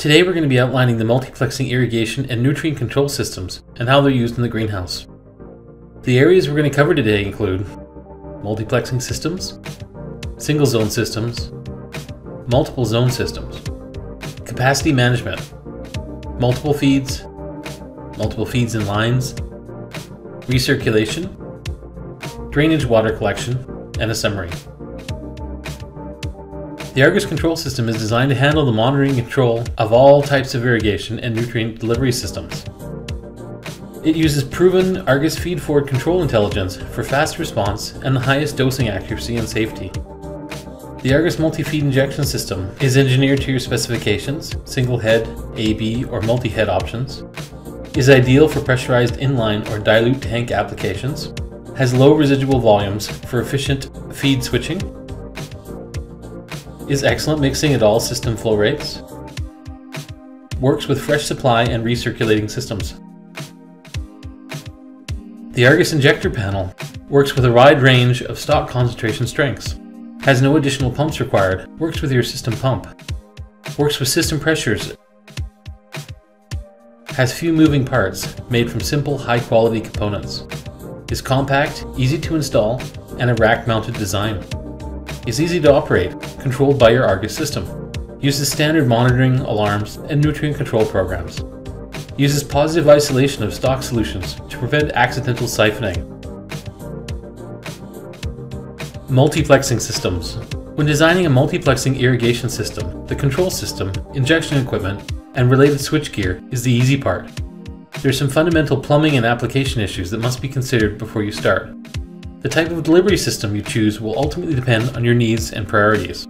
Today we're going to be outlining the multiplexing irrigation and nutrient control systems and how they're used in the greenhouse. The areas we're going to cover today include multiplexing systems, single zone systems, multiple zone systems, capacity management, multiple feeds, multiple feeds and lines, recirculation, drainage water collection, and a summary. The Argus control system is designed to handle the monitoring and control of all types of irrigation and nutrient delivery systems. It uses proven Argus feed-forward control intelligence for fast response and the highest dosing accuracy and safety. The Argus multi-feed injection system is engineered to your specifications, single head, AB, or multi-head options, is ideal for pressurized inline or dilute tank applications, has low residual volumes for efficient feed switching, is excellent mixing at all system flow rates, works with fresh supply and recirculating systems. The Argus injector panel works with a wide range of stock concentration strengths, has no additional pumps required, works with your system pump, works with system pressures, has few moving parts made from simple high quality components, is compact, easy to install, and a rack mounted design is easy to operate, controlled by your Argus system. Uses standard monitoring, alarms, and nutrient control programs. Uses positive isolation of stock solutions to prevent accidental siphoning. Multiplexing systems. When designing a multiplexing irrigation system, the control system, injection equipment, and related switchgear is the easy part. There are some fundamental plumbing and application issues that must be considered before you start. The type of delivery system you choose will ultimately depend on your needs and priorities.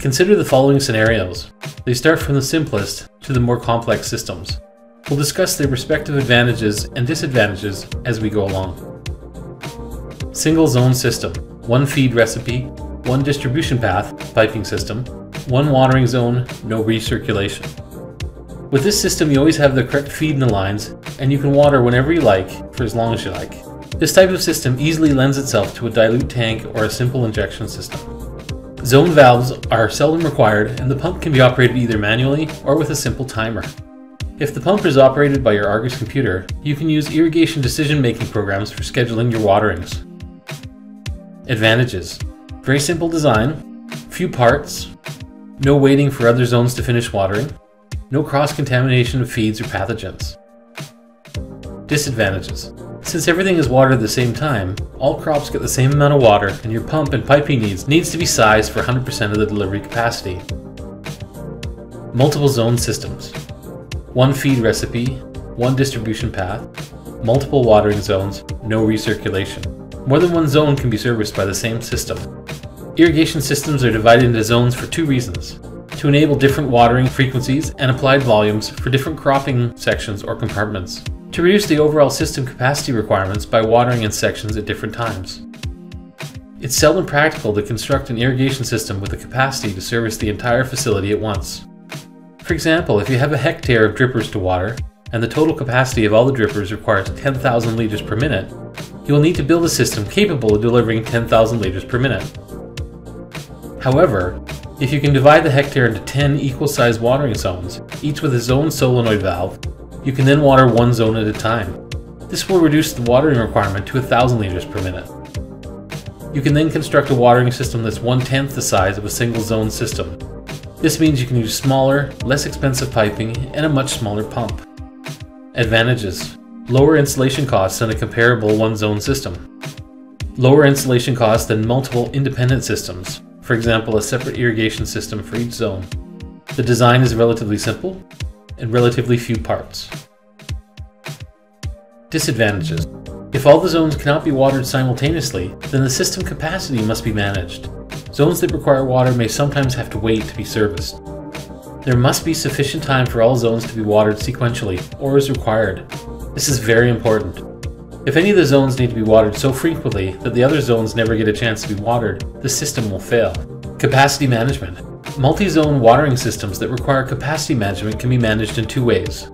Consider the following scenarios. They start from the simplest to the more complex systems. We'll discuss their respective advantages and disadvantages as we go along. Single zone system, one feed recipe, one distribution path, piping system, one watering zone, no recirculation. With this system you always have the correct feed in the lines and you can water whenever you like for as long as you like. This type of system easily lends itself to a dilute tank or a simple injection system. Zone valves are seldom required and the pump can be operated either manually or with a simple timer. If the pump is operated by your Argus computer, you can use irrigation decision-making programs for scheduling your waterings. Advantages. Very simple design, few parts, no waiting for other zones to finish watering, no cross-contamination of feeds or pathogens. Disadvantages. Since everything is watered at the same time, all crops get the same amount of water and your pump and piping needs needs to be sized for 100% of the delivery capacity. Multiple zone systems. One feed recipe, one distribution path, multiple watering zones, no recirculation. More than one zone can be serviced by the same system. Irrigation systems are divided into zones for two reasons. To enable different watering frequencies and applied volumes for different cropping sections or compartments to reduce the overall system capacity requirements by watering in sections at different times. It's seldom practical to construct an irrigation system with the capacity to service the entire facility at once. For example, if you have a hectare of drippers to water, and the total capacity of all the drippers requires 10,000 liters per minute, you will need to build a system capable of delivering 10,000 liters per minute. However, if you can divide the hectare into 10 equal-sized watering zones, each with its own solenoid valve, you can then water one zone at a time. This will reduce the watering requirement to 1000 liters per minute. You can then construct a watering system that's one-tenth the size of a single zone system. This means you can use smaller, less expensive piping and a much smaller pump. Advantages. Lower installation costs than a comparable one-zone system. Lower installation costs than multiple independent systems, for example a separate irrigation system for each zone. The design is relatively simple, and relatively few parts. Disadvantages. If all the zones cannot be watered simultaneously, then the system capacity must be managed. Zones that require water may sometimes have to wait to be serviced. There must be sufficient time for all zones to be watered sequentially, or as required. This is very important. If any of the zones need to be watered so frequently that the other zones never get a chance to be watered, the system will fail. Capacity management. Multi-zone watering systems that require capacity management can be managed in two ways.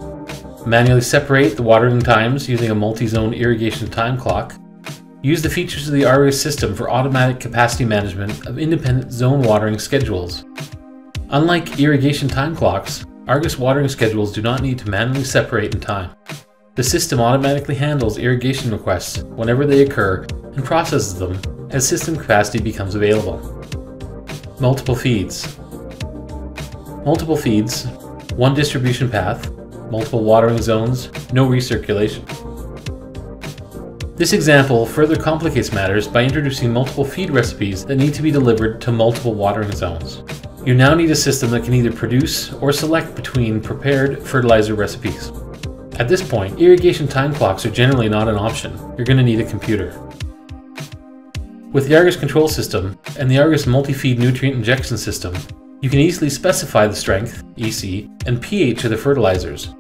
Manually separate the watering times using a multi-zone irrigation time clock. Use the features of the Argus system for automatic capacity management of independent zone watering schedules. Unlike irrigation time clocks, Argus watering schedules do not need to manually separate in time. The system automatically handles irrigation requests whenever they occur and processes them as system capacity becomes available. Multiple feeds. Multiple feeds, one distribution path, multiple watering zones, no recirculation. This example further complicates matters by introducing multiple feed recipes that need to be delivered to multiple watering zones. You now need a system that can either produce or select between prepared fertilizer recipes. At this point, irrigation time clocks are generally not an option. You're going to need a computer. With the Argus control system and the Argus multi-feed nutrient injection system, you can easily specify the strength, EC, and pH of the fertilizers,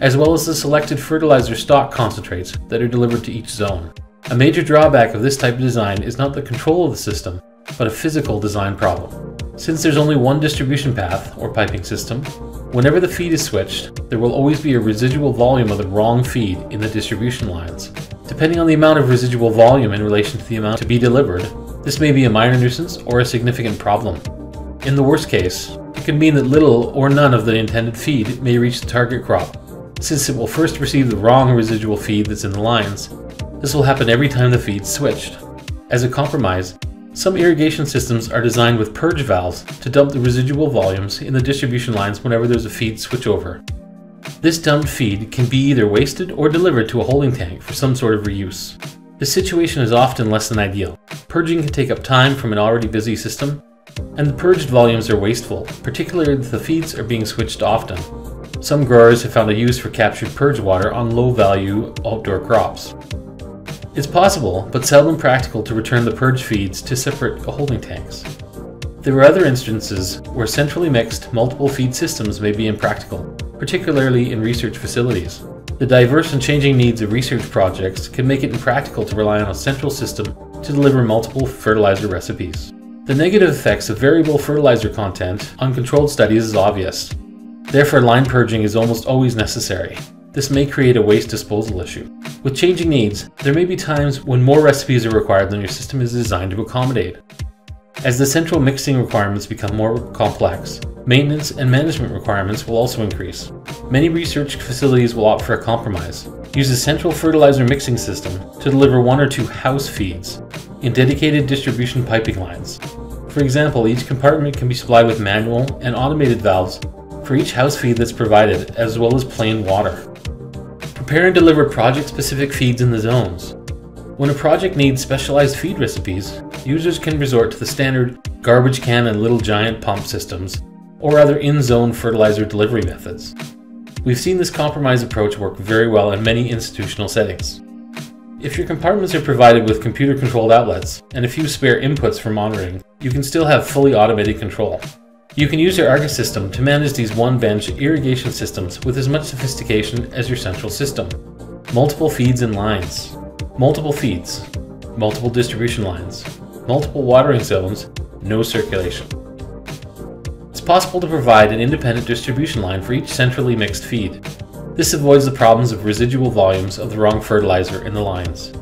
as well as the selected fertilizer stock concentrates that are delivered to each zone. A major drawback of this type of design is not the control of the system, but a physical design problem. Since there's only one distribution path, or piping system, whenever the feed is switched, there will always be a residual volume of the wrong feed in the distribution lines. Depending on the amount of residual volume in relation to the amount to be delivered, this may be a minor nuisance or a significant problem. In the worst case, it could mean that little or none of the intended feed may reach the target crop, since it will first receive the wrong residual feed that's in the lines. This will happen every time the feed's switched. As a compromise, some irrigation systems are designed with purge valves to dump the residual volumes in the distribution lines whenever there's a feed switchover. This dumped feed can be either wasted or delivered to a holding tank for some sort of reuse. This situation is often less than ideal. Purging can take up time from an already busy system, and the purged volumes are wasteful, particularly if the feeds are being switched often. Some growers have found a use for captured purge water on low value outdoor crops. It's possible, but seldom practical to return the purge feeds to separate holding tanks. There are other instances where centrally mixed, multiple feed systems may be impractical, particularly in research facilities. The diverse and changing needs of research projects can make it impractical to rely on a central system to deliver multiple fertilizer recipes. The negative effects of variable fertilizer content on controlled studies is obvious. Therefore, line purging is almost always necessary. This may create a waste disposal issue. With changing needs, there may be times when more recipes are required than your system is designed to accommodate. As the central mixing requirements become more complex, maintenance and management requirements will also increase. Many research facilities will opt for a compromise. Use a central fertilizer mixing system to deliver one or two house feeds in dedicated distribution piping lines. For example, each compartment can be supplied with manual and automated valves for each house feed that's provided, as well as plain water. Prepare and deliver project-specific feeds in the zones. When a project needs specialized feed recipes, users can resort to the standard garbage can and little giant pump systems, or other in-zone fertilizer delivery methods. We've seen this compromise approach work very well in many institutional settings. If your compartments are provided with computer-controlled outlets and a few spare inputs for monitoring, you can still have fully automated control. You can use your Argus system to manage these one-bench irrigation systems with as much sophistication as your central system. Multiple feeds and lines, multiple feeds, multiple distribution lines, multiple watering zones, no circulation. It's possible to provide an independent distribution line for each centrally mixed feed, this avoids the problems of residual volumes of the wrong fertilizer in the lines.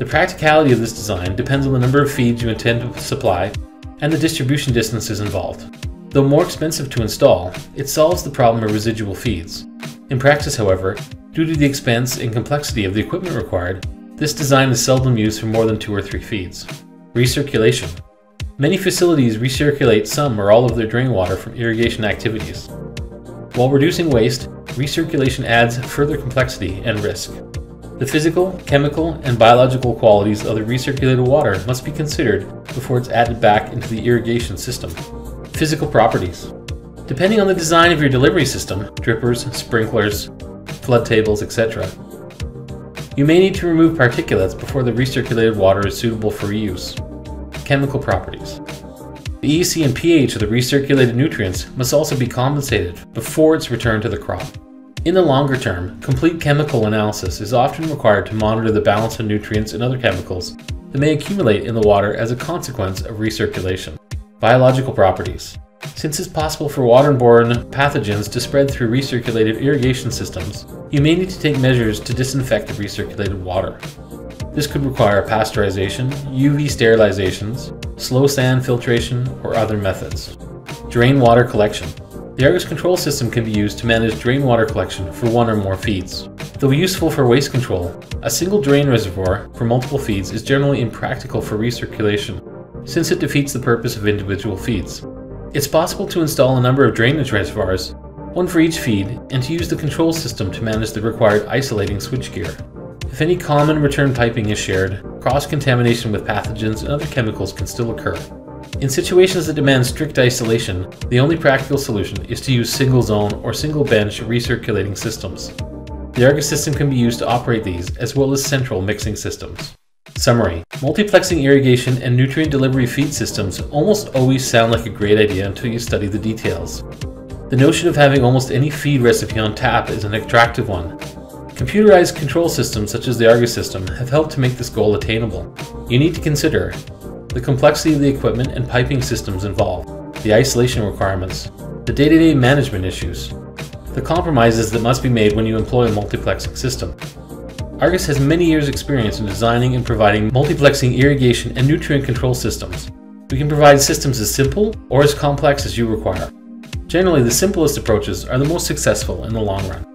The practicality of this design depends on the number of feeds you intend to supply and the distribution distances involved. Though more expensive to install, it solves the problem of residual feeds. In practice, however, due to the expense and complexity of the equipment required, this design is seldom used for more than two or three feeds. Recirculation. Many facilities recirculate some or all of their drain water from irrigation activities. While reducing waste, recirculation adds further complexity and risk. The physical, chemical, and biological qualities of the recirculated water must be considered before it's added back into the irrigation system. Physical properties. Depending on the design of your delivery system, drippers, sprinklers, flood tables, etc., you may need to remove particulates before the recirculated water is suitable for reuse. Chemical properties. The EC and pH of the recirculated nutrients must also be compensated before it's returned to the crop. In the longer term, complete chemical analysis is often required to monitor the balance of nutrients and other chemicals that may accumulate in the water as a consequence of recirculation. Biological properties. Since it's possible for waterborne pathogens to spread through recirculated irrigation systems, you may need to take measures to disinfect the recirculated water. This could require pasteurization, UV sterilizations, slow sand filtration, or other methods. Drain water collection. The Argus control system can be used to manage drain water collection for one or more feeds. Though useful for waste control, a single drain reservoir for multiple feeds is generally impractical for recirculation, since it defeats the purpose of individual feeds. It's possible to install a number of drainage reservoirs, one for each feed, and to use the control system to manage the required isolating switchgear. If any common return piping is shared, cross-contamination with pathogens and other chemicals can still occur. In situations that demand strict isolation, the only practical solution is to use single zone or single bench recirculating systems. The Argus system can be used to operate these, as well as central mixing systems. Summary Multiplexing irrigation and nutrient delivery feed systems almost always sound like a great idea until you study the details. The notion of having almost any feed recipe on tap is an attractive one. Computerized control systems such as the Argus system have helped to make this goal attainable. You need to consider the complexity of the equipment and piping systems involved, the isolation requirements, the day-to-day management issues, the compromises that must be made when you employ a multiplexing system. Argus has many years experience in designing and providing multiplexing irrigation and nutrient control systems. We can provide systems as simple or as complex as you require. Generally, the simplest approaches are the most successful in the long run.